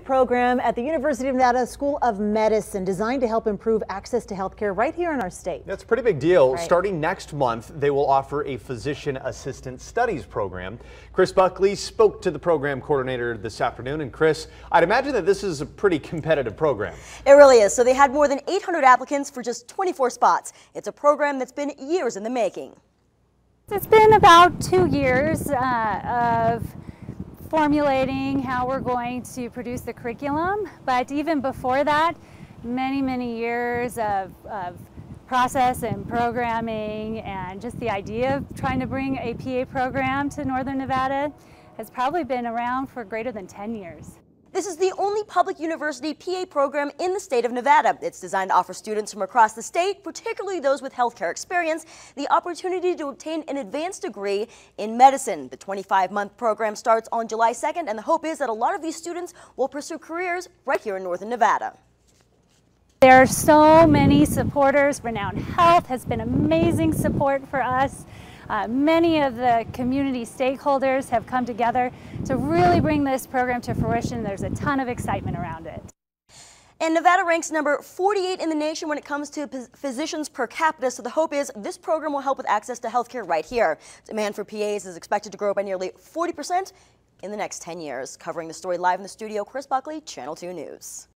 new program at the University of Nevada School of Medicine designed to help improve access to healthcare right here in our state. That's a pretty big deal. Right. Starting next month, they will offer a physician assistant studies program. Chris Buckley spoke to the program coordinator this afternoon. And Chris, I'd imagine that this is a pretty competitive program. It really is. So they had more than 800 applicants for just 24 spots. It's a program that's been years in the making. It's been about two years uh, of formulating how we're going to produce the curriculum, but even before that, many, many years of, of process and programming and just the idea of trying to bring a PA program to Northern Nevada has probably been around for greater than 10 years. This is the only public university PA program in the state of Nevada. It's designed to offer students from across the state, particularly those with healthcare experience, the opportunity to obtain an advanced degree in medicine. The 25-month program starts on July 2nd, and the hope is that a lot of these students will pursue careers right here in Northern Nevada. There are so many supporters. Renown Health has been amazing support for us. Uh, many of the community stakeholders have come together to really bring this program to fruition. There's a ton of excitement around it. And Nevada ranks number 48 in the nation when it comes to physicians per capita, so the hope is this program will help with access to healthcare right here. Demand for PAs is expected to grow by nearly 40% in the next 10 years. Covering the story live in the studio, Chris Buckley, Channel 2 News.